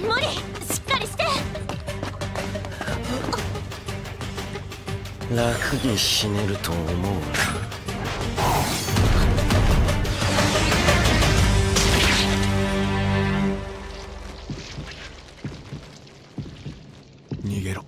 しっかりして。楽に死ねると思うな。逃げろ。